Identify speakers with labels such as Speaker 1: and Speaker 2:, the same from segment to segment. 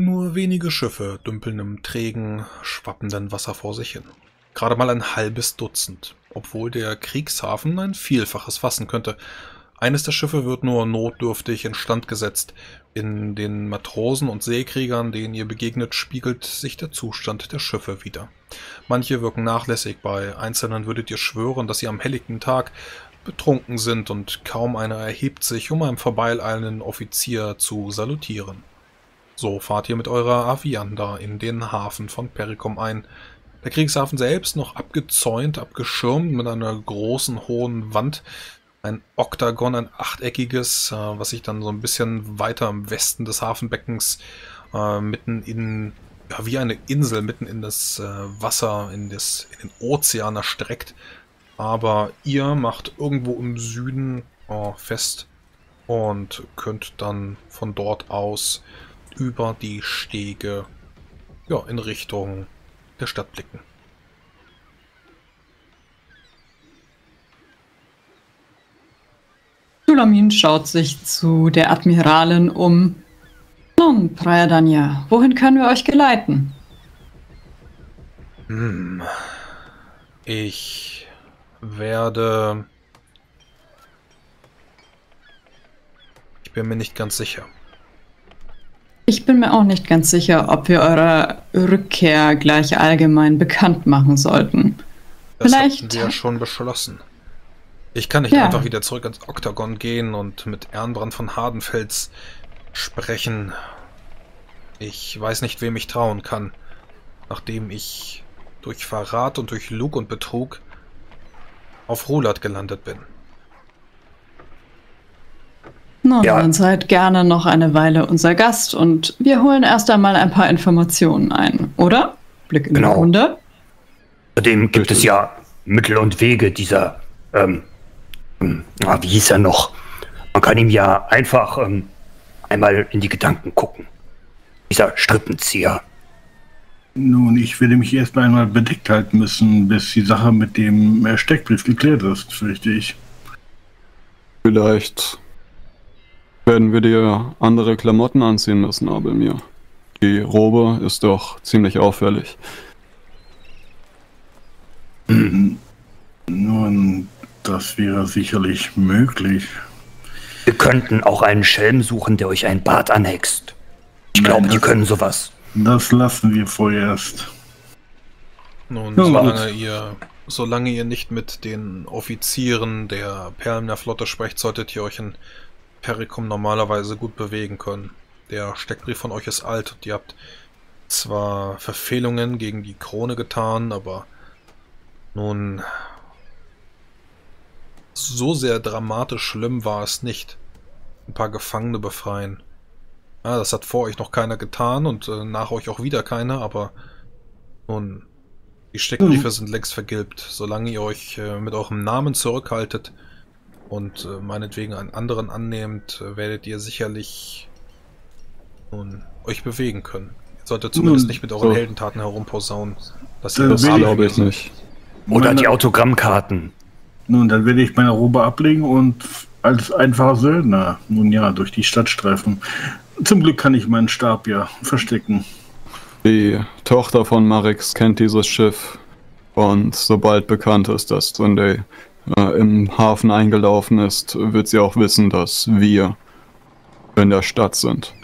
Speaker 1: Nur wenige Schiffe dümpeln im trägen, schwappenden Wasser vor sich hin. Gerade mal ein halbes Dutzend, obwohl der Kriegshafen ein Vielfaches fassen könnte. Eines der Schiffe wird nur notdürftig instand gesetzt. In den Matrosen und Seekriegern, denen ihr begegnet, spiegelt sich der Zustand der Schiffe wider. Manche wirken nachlässig, bei einzelnen würdet ihr schwören, dass sie am helllichten Tag betrunken sind und kaum einer erhebt sich, um einem vorbeieilenden Offizier zu salutieren. So fahrt ihr mit eurer Avianda in den Hafen von Perikom ein. Der Kriegshafen selbst noch abgezäunt, abgeschirmt mit einer großen hohen Wand, ein Oktagon, ein achteckiges, äh, was sich dann so ein bisschen weiter im Westen des Hafenbeckens äh, mitten in, ja, wie eine Insel mitten in das äh, Wasser, in, das, in den Ozean erstreckt. Aber ihr macht irgendwo im Süden äh, fest und könnt dann von dort aus über die Stege ja, in Richtung der Stadt blicken.
Speaker 2: Sulamin schaut sich zu der Admiralin um. Nun, Prayadanya, wohin können wir euch geleiten?
Speaker 1: Hm. Ich werde... Ich bin mir nicht ganz sicher.
Speaker 2: Ich bin mir auch nicht ganz sicher, ob wir eure Rückkehr gleich allgemein bekannt machen sollten.
Speaker 1: Das Vielleicht hatten wir ja schon beschlossen. Ich kann nicht ja. einfach wieder zurück ins Oktagon gehen und mit Ehrenbrand von Hardenfels sprechen. Ich weiß nicht, wem ich trauen kann, nachdem ich durch Verrat und durch Lug und Betrug auf Rulat gelandet bin.
Speaker 2: Na, ja. dann seid gerne noch eine Weile unser Gast und wir holen erst einmal ein paar Informationen ein, oder?
Speaker 3: Blick in genau. die Runde. Außerdem gibt es ja Mittel und Wege dieser ähm, hm, wie hieß er noch? Man kann ihm ja einfach ähm, einmal in die Gedanken gucken. Dieser Strippenzieher.
Speaker 4: Nun, ich werde mich erst einmal bedeckt halten müssen, bis die Sache mit dem Steckbrief geklärt ist, fürchte ich.
Speaker 5: Vielleicht werden wir dir andere Klamotten anziehen müssen, Abelmir. Die Robe ist doch ziemlich auffällig.
Speaker 4: Nun, das wäre sicherlich möglich.
Speaker 3: Wir könnten auch einen Schelm suchen, der euch ein Bart anhext. Ich glaube, die können sowas.
Speaker 4: Das lassen wir vorerst.
Speaker 1: Nun, ja, solange ihr, solange ihr nicht mit den Offizieren der Perlen der Flotte sprecht, solltet ihr euch in Perikum normalerweise gut bewegen können. Der Steckbrief von euch ist alt und ihr habt zwar Verfehlungen gegen die Krone getan, aber nun so sehr dramatisch schlimm war es nicht. Ein paar Gefangene befreien. Ja, das hat vor euch noch keiner getan und äh, nach euch auch wieder keiner, aber nun, die Steckbriefe mhm. sind längst vergilbt. Solange ihr euch äh, mit eurem Namen zurückhaltet und äh, meinetwegen einen anderen annehmt, äh, werdet ihr sicherlich nun, euch bewegen können. Ihr solltet zumindest nicht mit euren so. Heldentaten herumposaunen.
Speaker 5: Das, das glaube ich nicht.
Speaker 3: Oder die Autogrammkarten.
Speaker 4: Nun, dann werde ich meine Robe ablegen und als einfacher Söldner, nun ja, durch die Stadt streifen. Zum Glück kann ich meinen Stab ja verstecken.
Speaker 5: Die Tochter von Marix kennt dieses Schiff und sobald bekannt ist, dass Sunday äh, im Hafen eingelaufen ist, wird sie auch wissen, dass wir in der Stadt sind.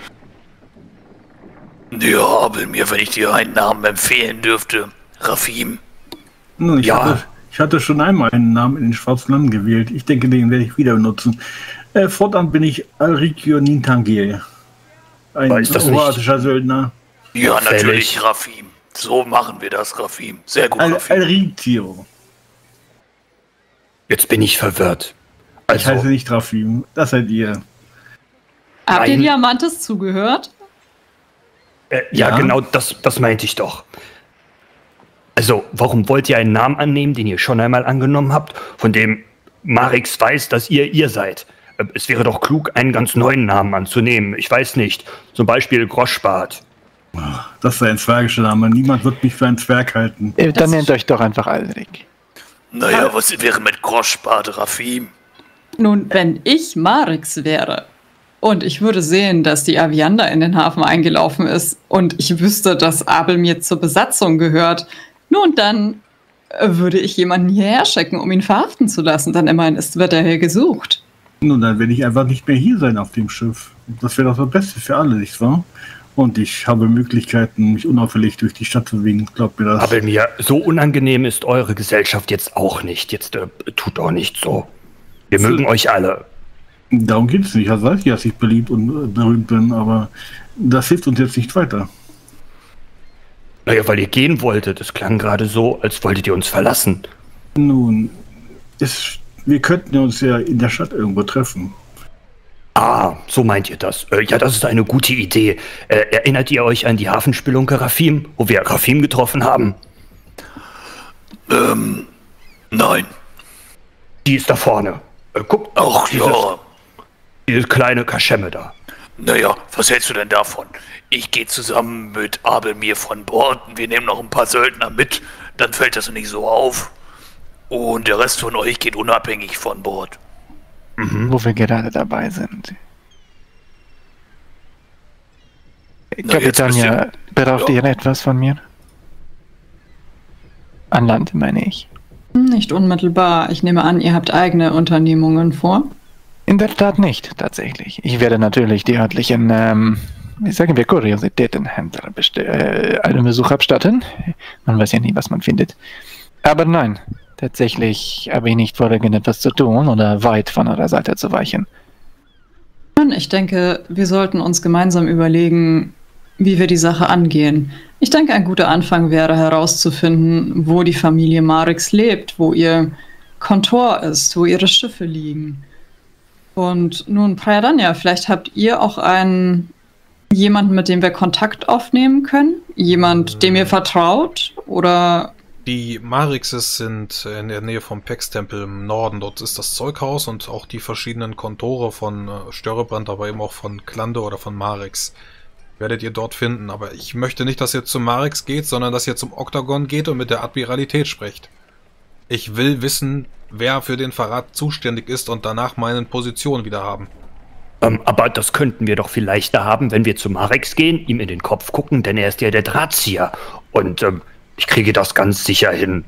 Speaker 3: Ja, aber mir, wenn ich dir einen Namen empfehlen dürfte, Rafim.
Speaker 4: Nun, ja. Hatte, ich hatte schon einmal einen Namen in den schwarzen Land gewählt. Ich denke, den werde ich wieder benutzen. Äh, fortan bin ich Alrikio Nintangir. Ein kroatischer Söldner.
Speaker 3: Ja, natürlich, Rafim. So machen wir das, Rafim. Sehr gut,
Speaker 4: Al Rafim. Alrikio.
Speaker 3: Jetzt bin ich verwirrt.
Speaker 4: Also, ich heiße nicht Rafim, das seid ihr.
Speaker 2: Habt ihr Diamantes zugehört?
Speaker 3: Äh, ja, ja, genau, das, das meinte ich doch. Also, warum wollt ihr einen Namen annehmen, den ihr schon einmal angenommen habt, von dem Marix weiß, dass ihr ihr seid? Äh, es wäre doch klug, einen ganz neuen Namen anzunehmen. Ich weiß nicht. Zum Beispiel Groschbart.
Speaker 4: Das ist ein zwergischer Name. Niemand wird mich für einen Zwerg halten.
Speaker 6: Äh, dann nennt euch doch einfach Alrik.
Speaker 3: Naja, was wäre mit Groschbart, Rafim?
Speaker 2: Nun, wenn ich Marix wäre, und ich würde sehen, dass die Aviander in den Hafen eingelaufen ist und ich wüsste, dass Abel mir zur Besatzung gehört, nun dann würde ich jemanden hierher schicken, um ihn verhaften zu lassen. Dann immerhin ist, wird er hier gesucht.
Speaker 4: Nun, dann werde ich einfach nicht mehr hier sein auf dem Schiff. Das wäre doch das Beste für alle, nicht wahr? Und ich habe Möglichkeiten, mich unauffällig durch die Stadt zu bewegen. Glaubt mir das.
Speaker 3: Aber mir so unangenehm ist eure Gesellschaft jetzt auch nicht. Jetzt äh, tut auch nicht so. Wir so. mögen euch alle.
Speaker 4: Darum geht es nicht. Das weiß ich, dass ich beliebt und äh, berühmt bin, aber das hilft uns jetzt nicht weiter.
Speaker 3: Naja, weil ihr gehen wolltet. Es klang gerade so, als wolltet ihr uns verlassen.
Speaker 4: Nun, es, wir könnten uns ja in der Stadt irgendwo treffen.
Speaker 3: Ah, so meint ihr das. Äh, ja, das ist eine gute Idee. Äh, erinnert ihr euch an die Hafenspelunke Rafim, wo wir Rafim getroffen haben?
Speaker 7: Ähm, nein.
Speaker 3: Die ist da vorne. Äh, guck,
Speaker 7: Ach dieses, ja.
Speaker 3: Diese kleine Kaschemme da.
Speaker 7: Naja, was hältst du denn davon? Ich gehe zusammen mit Abel mir von Bord, wir nehmen noch ein paar Söldner mit, dann fällt das nicht so auf. Und der Rest von euch geht unabhängig von Bord.
Speaker 6: Mhm. Wo wir gerade dabei sind. Na, Kapitän, ja, braucht ja. ihr etwas von mir? An Land, meine ich.
Speaker 2: Nicht unmittelbar. Ich nehme an, ihr habt eigene Unternehmungen vor.
Speaker 6: In der Tat nicht, tatsächlich. Ich werde natürlich die örtlichen, ähm, wie sagen wir, Kuriositätenhändler äh, einen Besuch abstatten. Man weiß ja nie, was man findet. Aber nein, Tatsächlich habe ich nicht vor, irgendetwas zu tun oder weit von eurer Seite zu weichen.
Speaker 2: Ich denke, wir sollten uns gemeinsam überlegen, wie wir die Sache angehen. Ich denke, ein guter Anfang wäre herauszufinden, wo die Familie Marix lebt, wo ihr Kontor ist, wo ihre Schiffe liegen. Und nun, Prayadanya, vielleicht habt ihr auch einen jemanden, mit dem wir Kontakt aufnehmen können? Jemand, dem ihr vertraut? Oder
Speaker 1: die Marixes sind in der Nähe vom Pex-Tempel im Norden. Dort ist das Zeughaus und auch die verschiedenen Kontore von äh, Störrebrand, aber eben auch von Klande oder von Marix. Werdet ihr dort finden. Aber ich möchte nicht, dass ihr zum Marix geht, sondern dass ihr zum Oktagon geht und mit der Admiralität sprecht. Ich will wissen, wer für den Verrat zuständig ist und danach meine Position wieder haben.
Speaker 3: Ähm, aber das könnten wir doch viel leichter haben, wenn wir zu Marix gehen, ihm in den Kopf gucken, denn er ist ja der Drahtzieher. Und ähm, ich kriege das ganz sicher hin.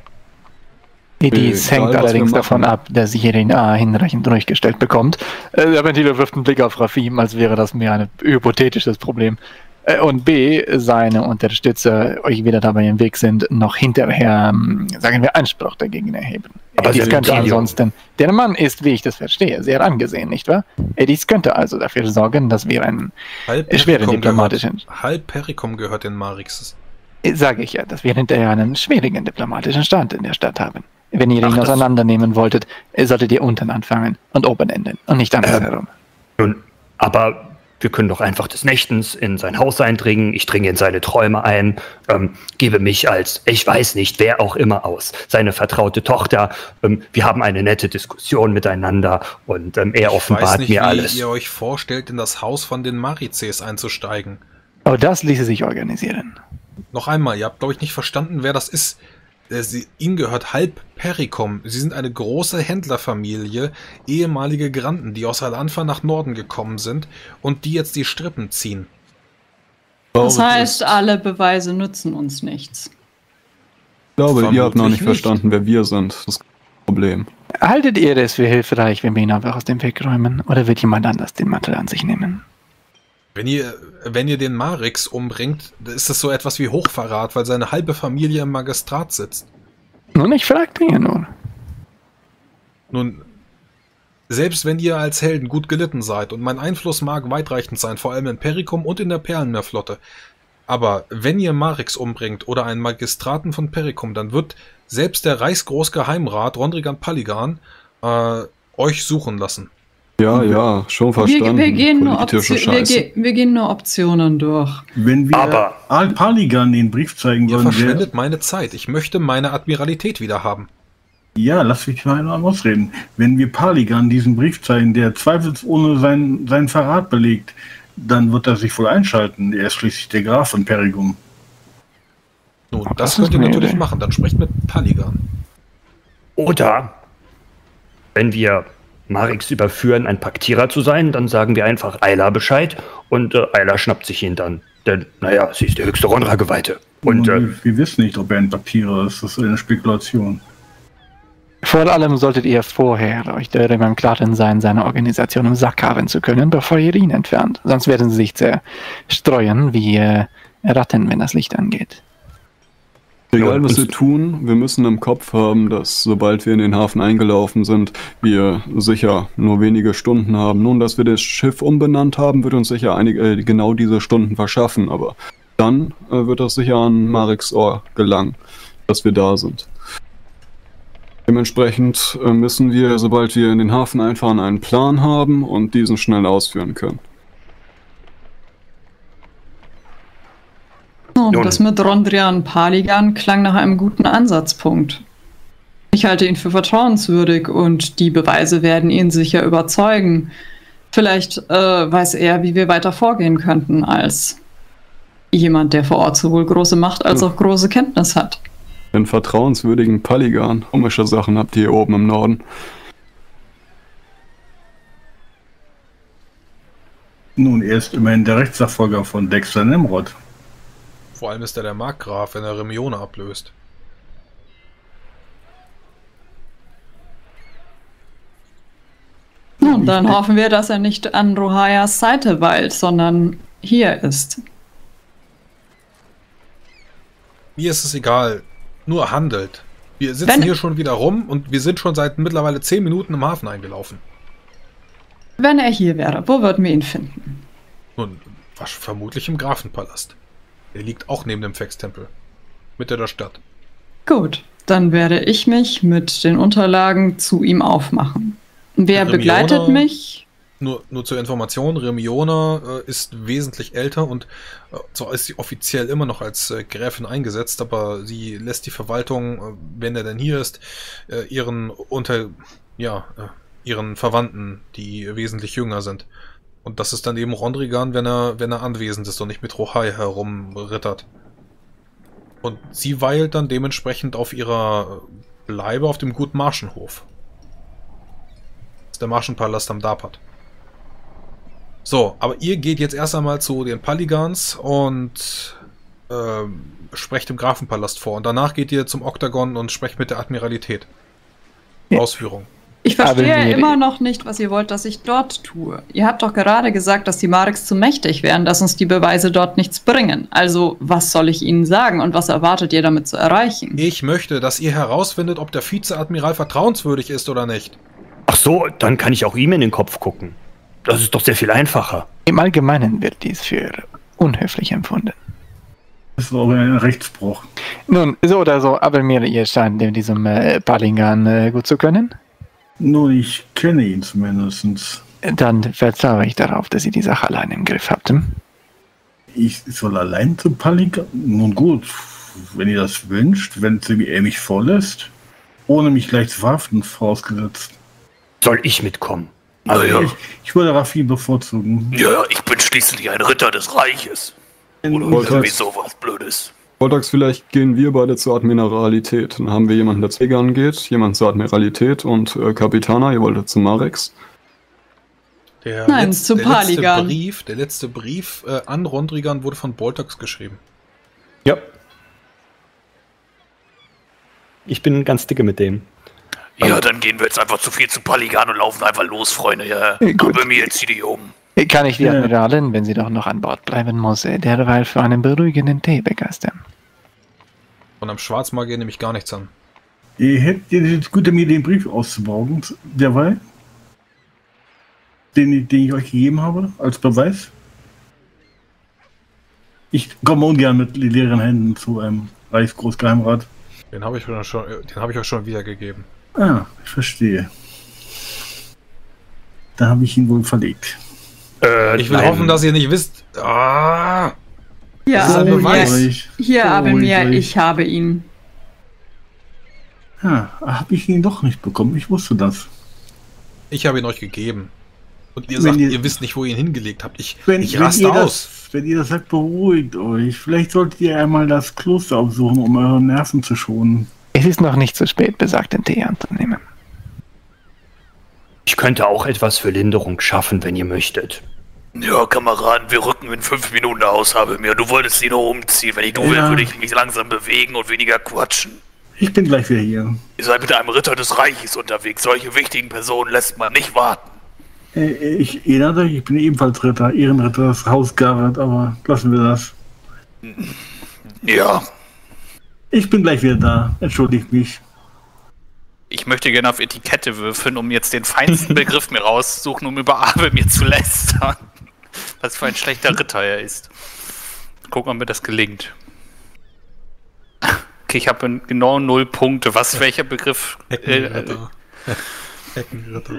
Speaker 6: Dies hängt allerdings davon ab, dass ihr den A hinreichend durchgestellt bekommt. Äh, der Ventilo wirft einen Blick auf Rafim, als wäre das mehr ein hypothetisches Problem. Äh, und B, seine Unterstützer euch wieder dabei im Weg sind, noch hinterher, ähm, sagen wir, Anspruch dagegen erheben. Aber dies könnte ansonsten, der Mann ist, wie ich das verstehe, sehr angesehen, nicht wahr? Dies könnte also dafür sorgen, dass wir einen schweren diplomatischen...
Speaker 1: Halb Pericom gehört den Marixes
Speaker 6: sage ich ja, dass wir hinterher einen schwierigen diplomatischen Stand in der Stadt haben. Wenn ihr Ach, ihn auseinandernehmen wolltet, solltet ihr unten anfangen und oben enden und nicht andersherum.
Speaker 3: Äh, nun, aber wir können doch einfach des Nächtens in sein Haus eindringen, ich dringe in seine Träume ein, ähm, gebe mich als, ich weiß nicht, wer auch immer aus, seine vertraute Tochter. Ähm, wir haben eine nette Diskussion miteinander und ähm, er ich offenbart nicht, mir alles.
Speaker 1: Wie ihr euch vorstellt, in das Haus von den Marizes einzusteigen.
Speaker 6: Aber das ließe sich organisieren.
Speaker 1: Noch einmal, ihr habt, glaube ich, nicht verstanden, wer das ist. Äh, sie, ihnen gehört halb Pericom. Sie sind eine große Händlerfamilie, ehemalige Granden, die aus Al-Anfa nach Norden gekommen sind und die jetzt die Strippen ziehen.
Speaker 2: Das heißt, alle Beweise nützen uns nichts.
Speaker 5: Ich glaube, Vermutlich ihr habt noch nicht, nicht verstanden, wer wir sind. Das ist das Problem.
Speaker 6: Haltet ihr es für hilfreich, wenn wir ihn einfach aus dem Weg räumen? Oder wird jemand anders den Mantel an sich nehmen?
Speaker 1: Wenn ihr, wenn ihr den Marix umbringt, ist das so etwas wie Hochverrat, weil seine halbe Familie im Magistrat sitzt.
Speaker 6: Nun, ich fragte ihn nun.
Speaker 1: Nun, selbst wenn ihr als Helden gut gelitten seid und mein Einfluss mag weitreichend sein, vor allem in Perikum und in der Perlenmeerflotte, aber wenn ihr Marix umbringt oder einen Magistraten von Perikum, dann wird selbst der Reichsgroßgeheimrat Rondrigan Paligan äh, euch suchen lassen.
Speaker 5: Ja, ja, schon verstanden.
Speaker 2: Wir, wir, gehen nur wir, wir, gehen nur Optionen durch.
Speaker 4: Wenn wir
Speaker 3: Aber
Speaker 4: Al Paligan den Brief zeigen
Speaker 1: wollen. Verschwendet meine Zeit. Ich möchte meine Admiralität wieder haben.
Speaker 4: Ja, lass mich mal ausreden. Wenn wir Paligan diesen Brief zeigen, der zweifelsohne seinen, seinen Verrat belegt, dann wird er sich wohl einschalten. Er ist schließlich der Graf von Perigum.
Speaker 1: Nun, das, das könnt ihr natürlich machen. Dann sprecht mit Paligan.
Speaker 3: Oder wenn wir Marix überführen, ein Paktierer zu sein, dann sagen wir einfach Ayla Bescheid und äh, Ayla schnappt sich ihn dann. Denn, naja, sie ist der höchste Ronra-Geweihte.
Speaker 4: Und, äh, wir, wir, wissen nicht, ob er ein Paktierer ist. Das ist eine Spekulation.
Speaker 6: Vor allem solltet ihr vorher euch darüber im Klaren sein, seine Organisation im Sack haben zu können, bevor ihr ihn entfernt. Sonst werden sie sich zerstreuen wie äh, Ratten, wenn das Licht angeht.
Speaker 5: Egal, was wir tun, wir müssen im Kopf haben, dass sobald wir in den Hafen eingelaufen sind, wir sicher nur wenige Stunden haben. Nun, dass wir das Schiff umbenannt haben, wird uns sicher einige, äh, genau diese Stunden verschaffen, aber dann äh, wird das sicher an Mareks Ohr gelangen, dass wir da sind. Dementsprechend äh, müssen wir, sobald wir in den Hafen einfahren, einen Plan haben und diesen schnell ausführen können.
Speaker 2: Oh, das mit Rondrian Paligan klang nach einem guten Ansatzpunkt. Ich halte ihn für vertrauenswürdig und die Beweise werden ihn sicher überzeugen. Vielleicht äh, weiß er, wie wir weiter vorgehen könnten als jemand, der vor Ort sowohl große Macht als auch große Kenntnis hat.
Speaker 5: Den vertrauenswürdigen Paligan. Komische Sachen habt ihr hier oben im Norden.
Speaker 4: Nun, er ist immerhin der Rechtsnachfolger von Dexter Nimrod.
Speaker 1: Vor allem ist er der Markgraf, wenn er Remione ablöst.
Speaker 2: Nun, dann hoffen wir, dass er nicht an Rohayas Seite weilt, sondern hier ist.
Speaker 1: Mir ist es egal. Nur handelt. Wir sitzen wenn, hier schon wieder rum und wir sind schon seit mittlerweile zehn Minuten im Hafen eingelaufen.
Speaker 2: Wenn er hier wäre, wo würden wir ihn finden?
Speaker 1: Nun, vermutlich im Grafenpalast. Er liegt auch neben dem Fex-Tempel. Mitte der Stadt.
Speaker 2: Gut, dann werde ich mich mit den Unterlagen zu ihm aufmachen. Wer Remiona, begleitet mich?
Speaker 1: Nur, nur zur Information, Remiona äh, ist wesentlich älter und äh, zwar ist sie offiziell immer noch als äh, Gräfin eingesetzt, aber sie lässt die Verwaltung, äh, wenn er denn hier ist, äh, ihren unter ja, äh, ihren Verwandten, die wesentlich jünger sind. Und das ist dann eben Rondrigan, wenn er, wenn er anwesend ist und nicht mit Rohai herumrittert. Und sie weilt dann dementsprechend auf ihrer Bleibe auf dem Gut Marschenhof. Das ist der Marschenpalast am Dapat. So, aber ihr geht jetzt erst einmal zu den Paligans und äh, sprecht im Grafenpalast vor. Und danach geht ihr zum Oktagon und sprecht mit der Admiralität. Ja. Ausführung.
Speaker 2: Ich verstehe immer noch nicht, was ihr wollt, dass ich dort tue. Ihr habt doch gerade gesagt, dass die Marks zu mächtig wären, dass uns die Beweise dort nichts bringen. Also, was soll ich ihnen sagen und was erwartet ihr damit zu erreichen?
Speaker 1: Ich möchte, dass ihr herausfindet, ob der Vizeadmiral vertrauenswürdig ist oder nicht.
Speaker 3: Ach so, dann kann ich auch ihm in den Kopf gucken. Das ist doch sehr viel einfacher.
Speaker 6: Im Allgemeinen wird dies für unhöflich empfunden.
Speaker 4: Das war ein Rechtsbruch.
Speaker 6: Nun, so oder so, aber mir ihr scheint diesem äh, Palingan äh, gut zu können.
Speaker 4: Nun, ich kenne ihn zumindest.
Speaker 6: Dann vertraue ich darauf, dass ihr die Sache allein im Griff habt. Hm?
Speaker 4: Ich soll allein zum Palika? Nun gut, wenn ihr das wünscht, wenn er mich vorlässt, ohne mich gleich zu verhaften, vorausgesetzt.
Speaker 3: Soll ich mitkommen?
Speaker 4: Also ja. ich, ich würde Raffi bevorzugen.
Speaker 7: Ja, ich bin schließlich ein Ritter des Reiches. Oder irgendwie sowas Blödes.
Speaker 5: Voltax, vielleicht gehen wir beide zur Admiralität. Dann haben wir jemanden, der Zwege angeht, jemand zur Admiralität und äh, Kapitana, ihr wolltet zu Marex.
Speaker 1: Der Nein, letzte, zu der Letzte Brief, der letzte Brief äh, an Rondrigan wurde von Boltax geschrieben.
Speaker 3: Ja. Ich bin ganz dicke mit dem.
Speaker 7: Ja, dann gehen wir jetzt einfach zu viel zu Paligan und laufen einfach los, Freunde. Ja,
Speaker 6: Gut. bei mir jetzt die um. Kann ich die Admiralin, wenn sie doch noch an Bord bleiben muss, äh, derweil für einen beruhigenden Tee begeistern?
Speaker 1: Von einem Schwarzmagier nehme ich gar nichts an.
Speaker 4: Ihr hättet jetzt gut, mir den Brief auszubauen, derweil? Den, den ich euch gegeben habe, als Beweis? Ich komme ungern mit leeren Händen zu einem Reichsgroßgeheimrat.
Speaker 1: Den habe ich, schon, den hab ich euch schon wiedergegeben.
Speaker 4: Ah, ich verstehe. Da habe ich ihn wohl verlegt.
Speaker 1: Äh, ich will nein. hoffen, dass ihr nicht wisst. Ah!
Speaker 2: Hier, Abelmir, hier Abelmir, ich habe ihn.
Speaker 4: Ja, habe ich ihn doch nicht bekommen. Ich wusste das.
Speaker 1: Ich habe ihn euch gegeben. Und ihr sagt, ihr, ihr, wisst nicht, wo ihr ihn hingelegt habt. Ich,
Speaker 4: wenn,
Speaker 1: ich raste
Speaker 4: wenn
Speaker 1: aus.
Speaker 4: Das, wenn ihr das sagt, beruhigt euch. Vielleicht solltet ihr einmal das Kloster aufsuchen, um eure Nerven zu schonen.
Speaker 6: Es ist noch nicht zu spät, besagten Tee anzunehmen.
Speaker 3: Könnte auch etwas für Linderung schaffen, wenn ihr möchtet.
Speaker 7: Ja, Kameraden, wir rücken in fünf Minuten aus, habe mir. Du wolltest sie nur umziehen. Wenn ich du ja. wäre, würde ich mich langsam bewegen und weniger quatschen.
Speaker 4: Ich bin gleich wieder hier.
Speaker 7: Ihr seid mit einem Ritter des Reiches unterwegs. Solche wichtigen Personen lässt man nicht warten.
Speaker 4: Äh, ich erinnere ich bin ebenfalls Ritter, Ehrenritter des Haus Garrett, aber lassen wir das.
Speaker 7: Ja.
Speaker 4: Ich bin gleich wieder da. Entschuldigt mich.
Speaker 8: Ich möchte gerne auf Etikette würfeln, um jetzt den feinsten Begriff mir rauszusuchen, um über Abel mir zu lästern. Was für ein schlechter Ritter er ist. Gucken, ob mir das gelingt. Okay, ich habe genau null Punkte. Was, welcher Begriff?
Speaker 7: Heckenritter. Äh, Heckenritter.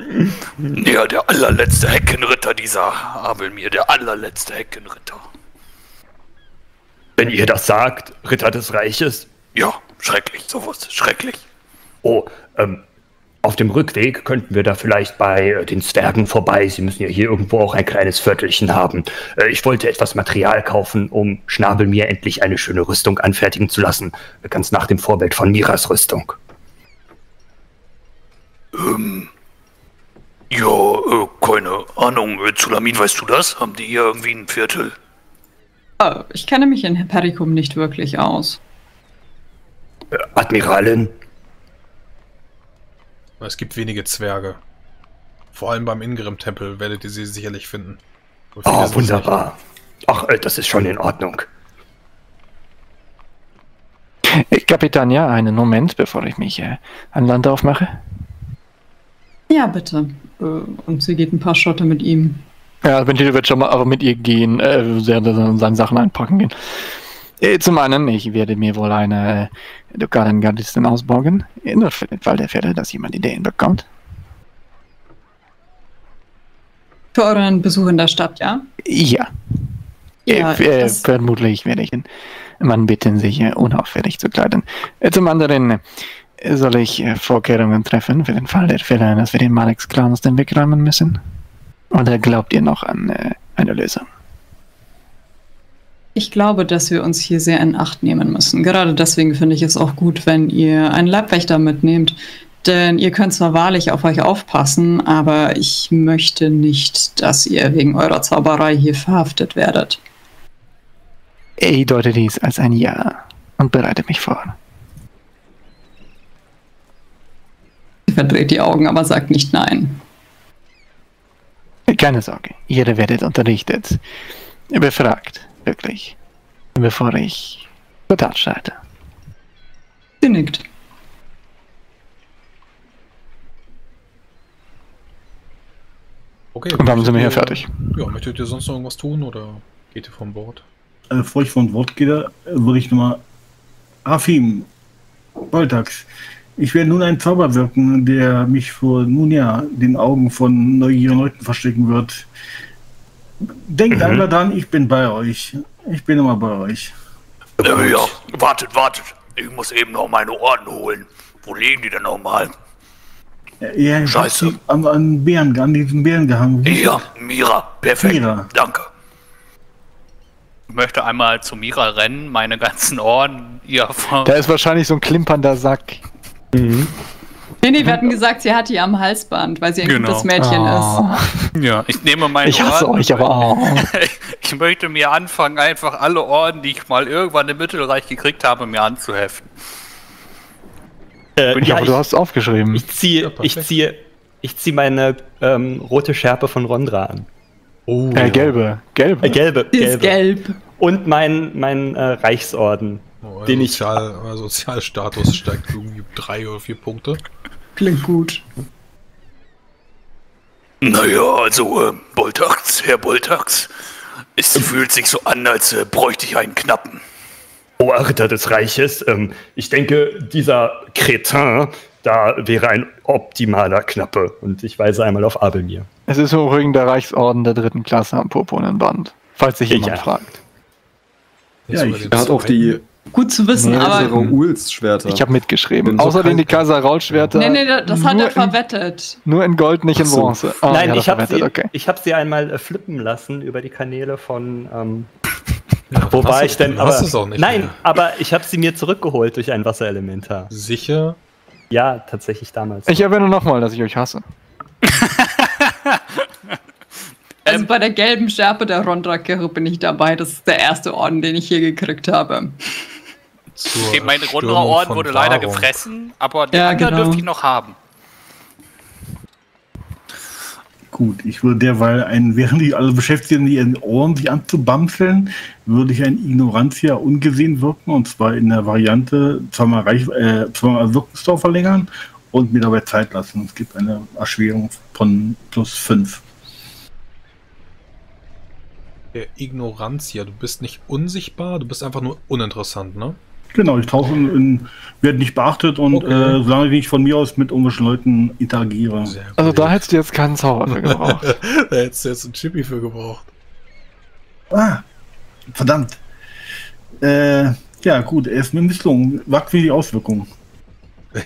Speaker 7: Ja, der allerletzte Heckenritter, dieser Abelmir, der allerletzte Heckenritter.
Speaker 3: Wenn ihr das sagt, Ritter des Reiches?
Speaker 7: Ja, schrecklich, sowas, schrecklich.
Speaker 3: Oh, ähm, auf dem Rückweg könnten wir da vielleicht bei äh, den Zwergen vorbei. Sie müssen ja hier irgendwo auch ein kleines Viertelchen haben. Äh, ich wollte etwas Material kaufen, um Schnabel mir endlich eine schöne Rüstung anfertigen zu lassen. Ganz nach dem Vorbild von Miras Rüstung.
Speaker 7: Ähm, ja, äh, keine Ahnung. Äh, Zulamin, weißt du das? Haben die hier irgendwie ein Viertel?
Speaker 2: Oh, ich kenne mich in Perikum nicht wirklich aus.
Speaker 3: Äh, Admiralin,
Speaker 1: es gibt wenige Zwerge. Vor allem beim Ingrim-Tempel werdet ihr sie sicherlich finden.
Speaker 3: Oh, wunderbar. Ach, äh, das ist schon in Ordnung.
Speaker 6: Äh, Kapitän, ja, einen Moment, bevor ich mich äh, an Land aufmache.
Speaker 2: Ja, bitte. Äh, und sie geht ein paar Schotte mit ihm.
Speaker 6: Ja, Ventile wird schon mal aber mit ihr gehen, äh, seine Sachen einpacken gehen. Äh, zum einen, ich werde mir wohl eine äh, lokalen Gardisten ausborgen, nur für den Fall der Fälle, dass jemand Ideen bekommt.
Speaker 2: Für euren Besuch in der Stadt, ja?
Speaker 6: Ja. ja äh, äh, vermutlich werde ich den Mann bitten, sich äh, unauffällig zu kleiden. Zum anderen soll ich Vorkehrungen treffen für den Fall der Fälle, dass wir den Malex-Clan aus dem Weg räumen müssen. Oder glaubt ihr noch an eine Lösung?
Speaker 2: Ich glaube, dass wir uns hier sehr in Acht nehmen müssen. Gerade deswegen finde ich es auch gut, wenn ihr einen Leibwächter mitnehmt. Denn ihr könnt zwar wahrlich auf euch aufpassen, aber ich möchte nicht, dass ihr wegen eurer Zauberei hier verhaftet werdet.
Speaker 6: Ich deute dies als ein Ja und bereite mich vor.
Speaker 2: Sie verdreht die Augen, aber sagt nicht Nein.
Speaker 6: Keine Sorge, ihr werdet unterrichtet, befragt Wirklich. Bevor ich zur Tat schreite.
Speaker 2: Sie nickt.
Speaker 6: Okay. Und dann sind wir hier fertig.
Speaker 1: Ja, möchtet ihr sonst noch irgendwas tun oder geht ihr vom Bord?
Speaker 4: Äh, bevor ich vom Bord gehe, würde ich nochmal. Afim, Boltax, ich werde nun einen Zauber wirken, der mich vor nun ja den Augen von neugierigen Leuten verstecken wird. Denkt mhm. einmal dran, ich bin bei euch. Ich bin immer bei euch.
Speaker 7: Äh, ja, wartet, wartet. Ich muss eben noch meine Orden holen. Wo liegen die denn nochmal?
Speaker 4: Ja, Scheiße. An, an, Bären, an diesen Bären gehangen.
Speaker 7: Ja, Mira. Perfekt. Mira. Danke.
Speaker 8: Ich möchte einmal zu Mira rennen, meine ganzen Orden ihr
Speaker 6: Da ist wahrscheinlich so ein klimpernder Sack.
Speaker 2: Mhm. Nee, nee, wir hatten gesagt, sie hat die am Halsband, weil sie ein genau. gutes Mädchen oh.
Speaker 8: ist. Ja, ich nehme meine
Speaker 6: Ich hasse Orden. euch, aber oh.
Speaker 8: Ich möchte mir anfangen, einfach alle Orden, die ich mal irgendwann im Mittelreich gekriegt habe, mir anzuheften.
Speaker 6: Äh, ja, aber ich, du hast aufgeschrieben.
Speaker 3: Ich ziehe, ja, ich ziehe, ich ziehe meine ähm, rote Schärpe von Rondra an.
Speaker 6: Oh, äh, gelbe,
Speaker 3: gelbe. Äh, gelbe,
Speaker 2: gelbe. Ist gelb.
Speaker 3: Und mein, mein äh, Reichsorden.
Speaker 1: Oh, den Sozial, ich, Sozialstatus steigt irgendwie drei oder vier Punkte.
Speaker 2: Klingt gut.
Speaker 7: Naja, also, äh, Boltax, Herr Boltax, es fühlt sich so an, als äh, bräuchte ich einen Knappen.
Speaker 3: Oh, Ritter des Reiches, ähm, ich denke, dieser Kretin, da wäre ein optimaler Knappe. Und ich weise einmal auf Abelmir.
Speaker 6: Es ist übrigens der Reichsorden der dritten Klasse am purpurnen Band, falls sich jemand ja. fragt.
Speaker 5: Ja, ich, er hat auch die
Speaker 2: Gut zu wissen, nee, aber.
Speaker 5: Uls Schwerter.
Speaker 6: Ich habe mitgeschrieben. Außerdem die Kaiser Raul Schwerter.
Speaker 2: Nee, nee, das hat er verwettet.
Speaker 6: In, nur in Gold, nicht in Bronze.
Speaker 3: Oh, Nein, ich habe sie, okay. hab sie einmal äh, flippen lassen über die Kanäle von. Ähm, ja, wo war ich denn? Aber, nein, mehr. aber ich habe sie mir zurückgeholt durch ein Wasserelementar.
Speaker 1: Sicher?
Speaker 3: Ja, tatsächlich damals.
Speaker 6: Ich erwähne nochmal, dass ich euch hasse.
Speaker 2: Also ähm, bei der gelben Schärpe der Rondra-Kirche bin ich dabei. Das ist der erste Orden, den ich hier gekriegt habe.
Speaker 8: Okay, mein Rondra-Orden wurde Warum. leider gefressen, aber den ja, anderen genau. dürfte ich noch haben.
Speaker 4: Gut, ich würde derweil einen, während die alle beschäftigen, ihren Ohren sich anzubamseln, würde ich ein Ignorantia ungesehen wirken und zwar in der Variante zweimal, Reich, äh, zweimal Wirkungsdauer verlängern und mir dabei Zeit lassen. Es gibt eine Erschwerung von plus 5.
Speaker 1: Ignorantia, du bist nicht unsichtbar, du bist einfach nur uninteressant, ne?
Speaker 4: Genau, ich tauche in, in werde nicht beachtet und okay. äh, solange ich von mir aus mit irgendwelchen Leuten interagiere.
Speaker 6: Also da hättest du jetzt keinen Zauber für gebraucht.
Speaker 1: da hättest du jetzt einen Chippy für gebraucht.
Speaker 4: Ah, verdammt. Äh, ja, gut, er ist mir misslungen. Wagt wie die Auswirkungen.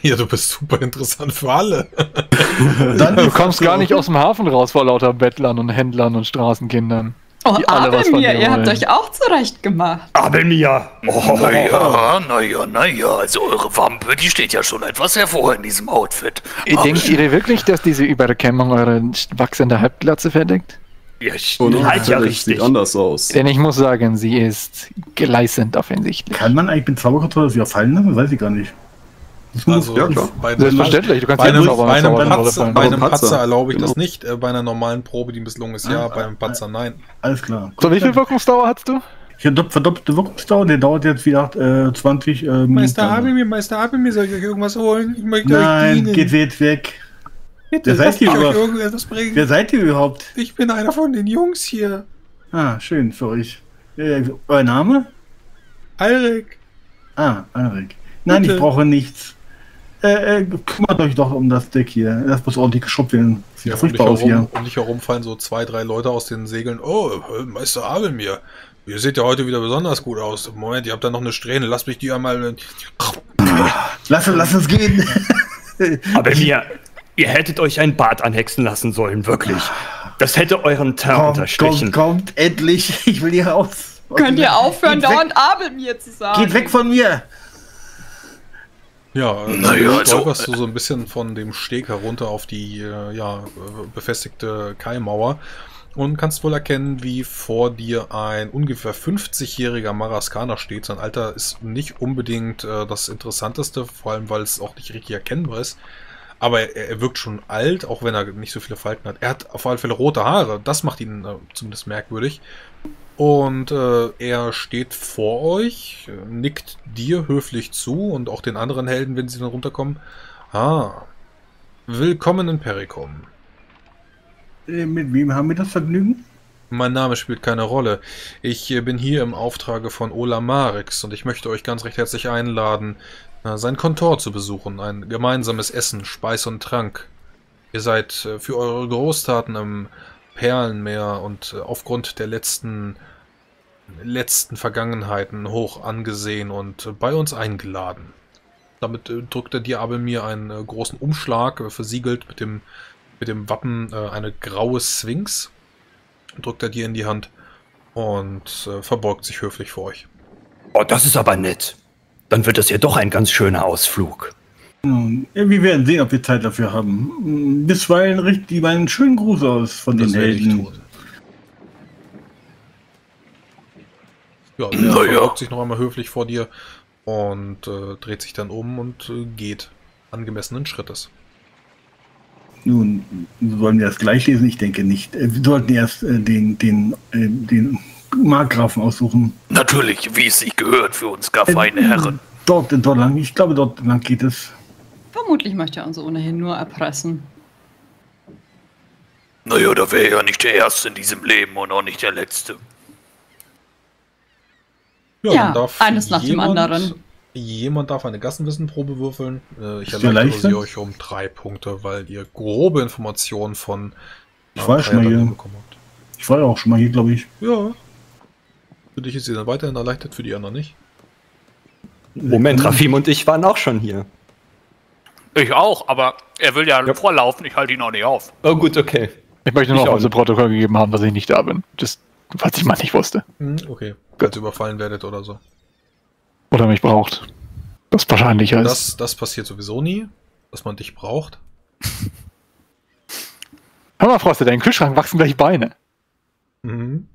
Speaker 1: Ja, du bist super interessant für alle.
Speaker 6: Dann, du kommst gar nicht aus dem Hafen raus vor lauter Bettlern und Händlern und Straßenkindern.
Speaker 2: Oh, Abelmir, ihr habt euch auch zurecht gemacht.
Speaker 3: Abelmir!
Speaker 7: Oh, naja, naja, naja, also eure Wampe, die steht ja schon etwas hervor in diesem Outfit.
Speaker 6: Ihr denkt ihr wirklich, dass diese Überkämmung eure wachsende Halbglatze verdeckt?
Speaker 3: Ja, stimmt. Halt ja richtig.
Speaker 5: Sieht anders aus.
Speaker 6: Denn ich muss sagen, sie ist gleißend offensichtlich.
Speaker 4: Kann man eigentlich mit Zauberkontrolle sie fallen lassen? Weiß ich gar nicht.
Speaker 1: Also, ja, klar. Bei,
Speaker 6: Selbstverständlich, du kannst
Speaker 1: bei einem, bei einem, Patzer, bei einem Patzer erlaube ich genau. das nicht. Äh, bei einer normalen Probe, die misslungen ist, ja. Ah, bei einem Patzer, nein.
Speaker 4: Alles klar.
Speaker 6: So, wie viel Wirkungsdauer hast du?
Speaker 4: Ich habe verdoppelte Wirkungsdauer, der dauert jetzt wieder äh, 20 äh, Minuten.
Speaker 1: Meister Abelmir, Meister Abelmir, soll ich euch irgendwas holen? Ich
Speaker 4: möchte Nein, euch geht weit weg. Bitte, Wer seid, ihr überhaupt? Wer seid ihr überhaupt?
Speaker 1: Ich bin einer von den Jungs hier.
Speaker 4: Ah, schön für euch. Äh, euer Name?
Speaker 1: Alrik.
Speaker 4: Ah, Alrik. Nein, Bitte. ich brauche nichts äh, äh, kümmert euch doch um das Deck hier. Das muss ordentlich geschrubbt werden.
Speaker 1: Sieht ja, furchtbar um aus hier. Um dich herum fallen so zwei, drei Leute aus den Segeln. Oh, Meister Abelmir. Ihr seht ja heute wieder besonders gut aus. Moment, ihr habt da noch eine Strähne. Lasst mich die einmal.
Speaker 4: Lass, lass uns gehen.
Speaker 3: Aber mir, ihr hättet euch ein Bad anhexen lassen sollen, wirklich. Das hätte euren Teint unterstrichen.
Speaker 4: Kommt, kommt, endlich. Ich will hier raus.
Speaker 2: Könnt ihr aufhören, dauernd Abelmir zu sagen?
Speaker 4: Geht weg von mir.
Speaker 1: Ja, äh, naja, du also, stolperst du so ein bisschen von dem Steg herunter auf die äh, ja, befestigte Kaimauer und kannst wohl erkennen, wie vor dir ein ungefähr 50-jähriger Maraskaner steht. Sein Alter ist nicht unbedingt äh, das Interessanteste, vor allem weil es auch nicht richtig erkennbar ist. Aber er, er, wirkt schon alt, auch wenn er nicht so viele Falten hat. Er hat auf alle Fälle rote Haare, das macht ihn äh, zumindest merkwürdig. Und äh, er steht vor euch, nickt dir höflich zu und auch den anderen Helden, wenn sie dann runterkommen. Ah, willkommen in Pericum.
Speaker 4: Äh, mit wem haben wir das Vergnügen?
Speaker 1: Mein Name spielt keine Rolle. Ich äh, bin hier im Auftrage von Ola Marix und ich möchte euch ganz recht herzlich einladen, sein Kontor zu besuchen. Ein gemeinsames Essen, Speis und Trank. Ihr seid äh, für eure Großtaten im Perlenmeer und äh, aufgrund der letzten, letzten Vergangenheiten hoch angesehen und bei uns eingeladen. Damit äh, drückt er dir aber mir einen großen Umschlag, versiegelt mit dem, mit dem Wappen eine graue Sphinx. Drückt er dir in die Hand und verbeugt sich höflich vor euch.
Speaker 3: Oh, das ist aber nett. Dann wird das ja doch ein ganz schöner Ausflug.
Speaker 4: Wir werden sehen, ob wir Zeit dafür haben. Bisweilen richtet die einen schönen Gruß aus von das den Helden.
Speaker 1: Ja, er naja. verbeugt sich noch einmal höflich vor dir und äh, dreht sich dann um und äh, geht angemessenen Schrittes.
Speaker 4: Nun, wollen wir das gleich lesen? Ich denke nicht. Äh, wir sollten erst äh, den, den, äh, den Markgrafen aussuchen.
Speaker 7: Natürlich, wie es sich gehört für uns gar feine Herren.
Speaker 4: Dort, dort lang, ich glaube, dort lang geht es.
Speaker 2: Vermutlich möchte er uns ohnehin nur erpressen.
Speaker 7: Naja, da wäre ja nicht der Erste in diesem Leben und auch nicht der Letzte.
Speaker 2: Ja, ja eines nach dem anderen.
Speaker 1: Jemand darf eine Gassenwissenprobe würfeln. Äh, ich erleichtere sie euch um drei Punkte, weil ihr grobe Informationen von
Speaker 4: ich war schon mal hier. Ich war ja auch schon mal hier, glaube ich.
Speaker 1: Ja. Für dich ist sie dann weiterhin erleichtert, für die anderen nicht.
Speaker 3: Moment, Rafim und ich waren auch schon hier.
Speaker 8: Ich auch, aber er will ja, ja. vorlaufen, ich halte ihn auch nicht auf.
Speaker 6: Oh gut, okay. Ich möchte nur noch unser Protokoll gegeben haben, dass ich nicht da bin. Das, was ich mal nicht wusste.
Speaker 1: Hm, okay, falls ihr überfallen werdet oder so.
Speaker 6: Oder mich braucht. Das wahrscheinlicher ist.
Speaker 1: Das, das passiert sowieso nie, dass man dich braucht.
Speaker 6: Hör mal, Froste, dein Kühlschrank wachsen gleich Beine.
Speaker 1: Mhm.